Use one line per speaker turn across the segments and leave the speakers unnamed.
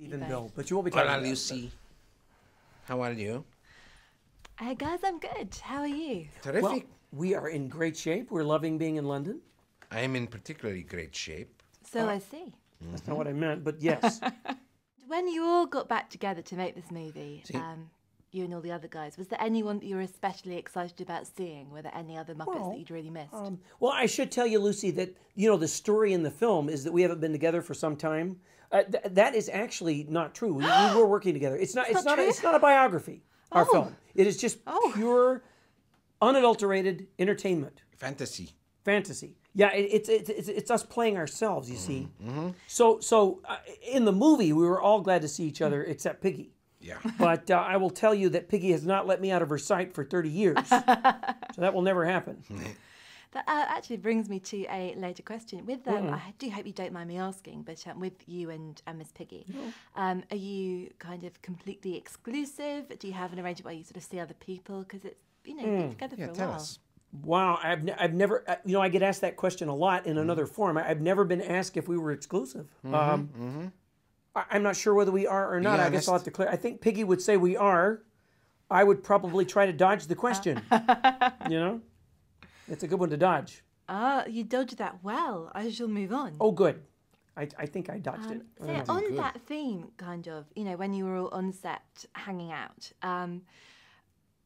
Even Bill, but you won't be talking
Hola,
about
Lucy. How are you?
Hey guys, I'm good. How are you?
Terrific.
Well, we are in great shape. We're loving being in London.
I am in particularly great shape.
So I see.
That's not what I meant, but yes.
When you all got back together to make this movie, um, you and all the other guys, was there anyone that you were especially excited about seeing? Were there any other Muppets
Well,
that you'd really missed?
Um, well, I should tell you, Lucy, that you know the story in the film is that we haven't been together for some time. Uh, th- that is actually not true. We, we were working together. It's not. It's,
not
not. a, it's not a biography. Our
Oh.
film. It is just
Oh.
pure, unadulterated entertainment,
Fantasy.
fantasy. Yeah, it, it's, it's it's it's us playing ourselves. You see.
Mm-hmm.
So so uh, in the movie, we were all glad to see each other except Piggy.
Yeah.
But uh, I will tell you that Piggy has not let me out of her sight for 30 years. so that will never happen.
That uh, actually brings me to a later question. With them, I do hope you don't mind me asking, but um, with you and uh, Miss Piggy, um, are you kind of completely exclusive? Do you have an arrangement where you sort of see other people? Because it's you know you've been together
Yeah,
for a
tell
while.
us.
Wow, I've, ne- I've never, uh, you know, I get asked that question a lot in another form. I, I've never been asked if we were exclusive. um, I, I'm not sure whether we are or not. I guess I'll have to clear. I think Piggy would say we are. I would probably try to dodge the question. you know, it's a good one to dodge.
Ah, you dodged that well. I shall move on.
Oh, good. I, I think I dodged it.
So yeah, on that theme, kind of, you know, when you were all on set hanging out, um,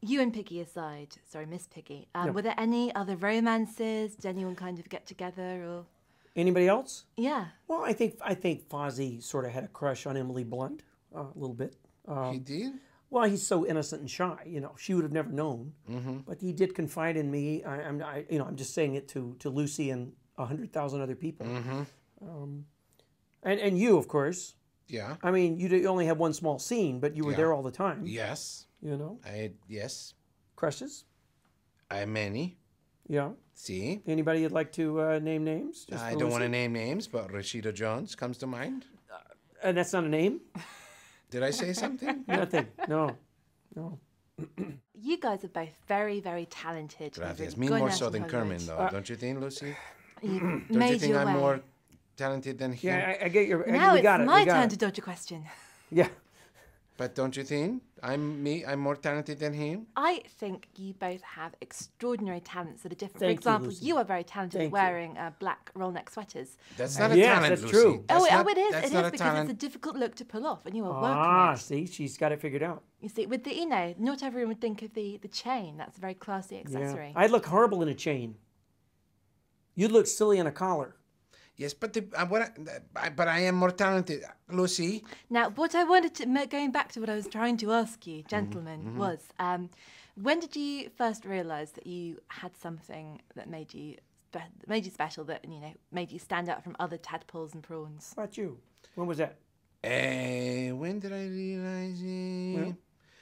you and Piggy aside, sorry, Miss Piggy, um, were there any other romances? Did anyone kind of get together or?
Anybody else?
Yeah.
Well, I think I think Fozzie sort of had a crush on Emily Blunt uh, a little bit.
he did?
Well, he's so innocent and shy. You know, she would have never known. But he did confide in me. I, I'm, I, you know, I'm just saying it to to Lucy and a hundred thousand other people. Um, and and you, of course.
Yeah.
I mean, you, d- you only had one small scene, but you were
Yeah.
there all the time.
Yes.
You know,
I yes.
crushes.
I many.
Yeah.
See?
Anybody you'd like to uh, name names? Just
I don't want to name names, but Rashida Jones comes to mind.
And that's not a name.
Did I say something?
Nothing. No. No.
You guys are both very, very talented.
Gracias.
really
Me more so than
Hollywood.
Kermit, though. don't you think, Lucy?
You've
Don't
made
you think
your
I'm
way.
more talented than him?
Yeah, I, I get your. I,
now
we
it's
got it.
my
we got
turn
it.
to dodge a question.
Yeah.
But don't you think I'm me? I'm more talented than him.
I think you both have extraordinary talents that are different.
Thank
For example,
Lucy.
you are very talented
Thank
at wearing uh, black roll-neck sweaters.
That's not a
Yes,
talent,
that's
Lucy.
true.
That's
oh,
not,
oh, it is.
That's
It
not
is
a
because
talent.
it's a difficult look to pull off, and you are working
Ah,
it.
see, she's got it figured out.
You see, with the you know, not everyone would think of the the chain. That's a very classy
Yeah.
accessory.
I'd look horrible in a chain. You'd look silly in a collar.
Yes, but the, uh, what I, I- but I am more talented, Lucy.
Now, what I wanted to going back to what I was trying to ask you, gentlemen,
Mm-hmm,
was um, when did you first realise that you had something that made you spe- made you special, that you know made you stand out from other tadpoles and prawns?
How about you? When was that?
Uh, when did I realize it?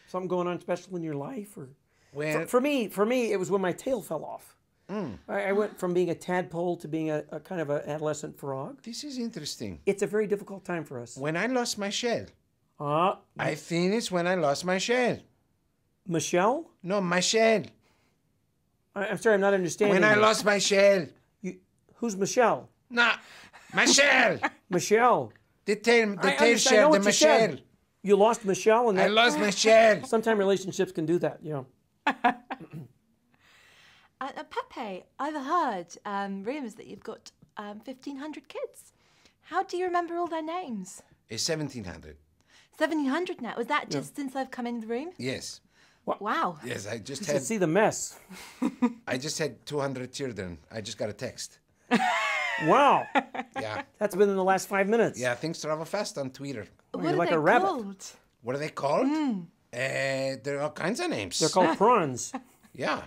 Something going on special in your life, or
Well,
for, for me? For me, it was when my tail fell off.
Mm.
I, I went from being a tadpole to being a, a kind of an adolescent frog.
this is interesting.
It's a very difficult time for us.
When I lost my shell,
Ah,
I it's when I lost my shell.
Michelle.
No, my shell.
I, I'm sorry, I'm not understanding.
When I lost my shell.
You, who's Michelle?
No, Michelle.
Michelle.
The tail, the
I
tail
I
shell, the
you said. You lost Michelle, and
I
that,
lost my shell.
sometimes relationships can do that. You know.
Uh, uh, Pepe, I've heard um, rumours that you've got um, 1,500 kids. How do you remember all their names?
It's 1700.
1,700 now. Was that just since I've come in the room?
Yes.
Wow.
Yes, I just
You should
had
see the mess.
I just had 200 children. I just got a text.
Wow,
Yeah.
that's been in the last five minutes.
Yeah, things travel fast on Twitter.
What
you're
are
like
they
a rabbit.
called?
What are they called? Uh, there are all kinds of names.
They're called prawns.
Yeah.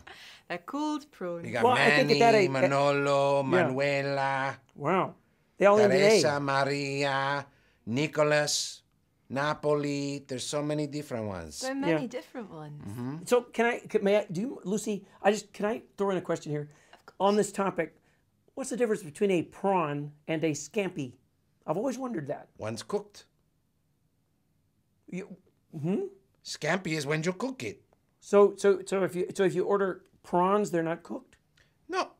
They're called prawns.
You got
Well, I think
Manny,
at that age-
Manolo, Manuela,
Wow, they all ended
Teresa,
A.
Maria, Nicholas, Napoli. There's so many different ones.
So many
Yeah.
different ones.
Mm-hmm.
So can I? Can, may I? Do you, Lucy? I just can I throw in a question here on this topic? What's the difference between a prawn and a scampi? I've always wondered that.
One's cooked.
You,
Scampi is when you cook it.
so so so if you so if you order prawns, they're not cooked.
No,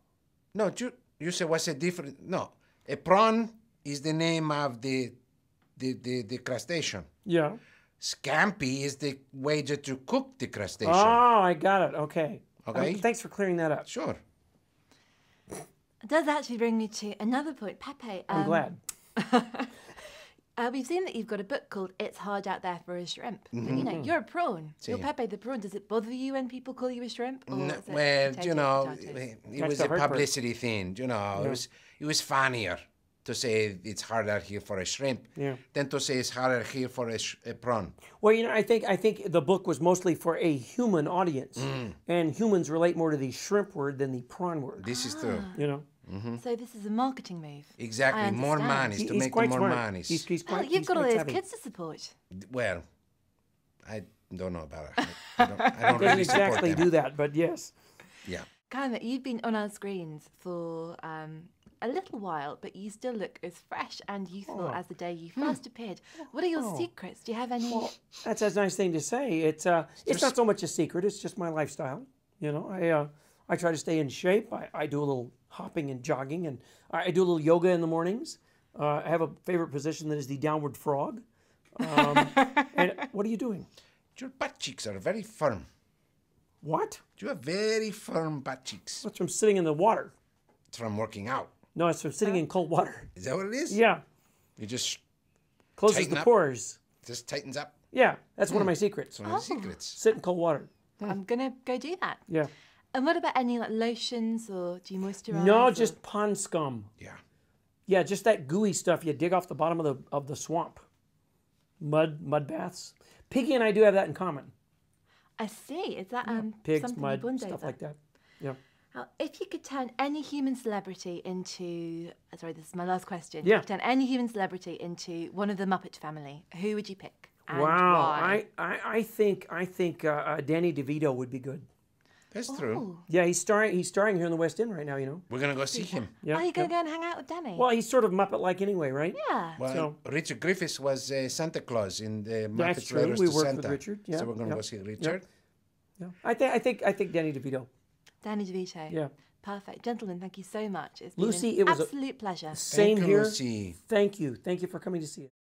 no. You you say what's the difference? No, a prawn is the name of the the, the, the crustacean.
Yeah.
Scampi is the way that you cook the crustacean.
Oh, I got it. Okay. Um,
Okay.
thanks for clearing that up.
Sure.
It does actually bring me to another point. Pepe,
I'm
um,
glad.
Uh, we've seen that you've got a book called "It's Hard Out There for a Shrimp."
Mm-hmm.
you know, you're a prawn. You're Pepe the prawn. Does it bother you when people call you a shrimp? Or
No, well,
potato,
you know,
potatoes?
it, it was a
heartburn.
publicity thing. You know, it was it was funnier to say it's hard out here for a shrimp
Yeah.
than to say it's harder here for a, sh- a prawn.
Well, you know, I think I think the book was mostly for a human audience,
Mm.
and humans relate more to the shrimp word than the prawn word.
This is true.
You know,
So this is a marketing move.
Exactly. More
understand.
monies
He-
to make
quite
more
smart.
monies.
He's, he's
Oh,
quite.
you've
he's
got all
quite
those
savvy.
kids to support.
well, I don't know about it. I don't, I don't really
exactly
them.
do that, but yes.
Yeah.
Kind you've been on our screens for um, a little while, but you still look as fresh and youthful
Oh.
as the day you first appeared. What are your secrets? Do you have any?
That's a nice thing to say. It's uh, it's not so much a secret. It's just my lifestyle. You know, I uh, I try to stay in shape. I, I do a little hopping and jogging, and I, I do a little yoga in the mornings. Uh, I have a favorite position that is the downward frog. Um, and what are you doing?
Your butt cheeks are very firm.
What?
You have very firm butt cheeks.
That's from sitting in the water.
It's from working out.
No, it's from sitting in cold water.
Is that what it is?
Yeah,
You just
closes
Tighten
the
up.
pores.
just tightens up.
Yeah, that's one of my secrets.
It's one of the secrets.
Sit in cold water.
I'm gonna go do that.
Yeah.
And what about any like lotions or do you moisturize?
No,
or-
just pond scum.
Yeah.
Yeah, just that gooey stuff you dig off the bottom of the of the swamp. Mud, mud baths. Piggy and I do have that in common.
I see. Is that um
Pigs, mud,
you
stuff
over?
like that. Yeah.
Now, if you could turn any human celebrity into, uh, sorry, this is my last question.
Yeah.
You could turn any human celebrity into one of the Muppet family. Who would you pick? And
wow.
why?
I, I, I think I think uh, uh, Danny DeVito would be good.
That's true.
Oh.
Yeah, he's starring he's starring here in the West End right now. You know.
We're gonna go see him.
Yeah.
Are you going
yeah.
to go and hang out with Danny?
Well, he's sort of Muppet like anyway, right?
yeah.
Well,
So-
Richard Griffiths was uh, Santa Claus in the
That's
Muppets
true.
Letters
We
to
worked with Richard, yeah,
So we're gonna
yeah,
go see Richard.
Yeah. I think I think I think Danny DeVito.
Danny DeVito.
Yeah.
Perfect. Gentlemen, thank you so much. It's been an
it was a-
absolute pleasure.
Same
you,
here.
Lucy.
Thank you. Thank you for coming to see it.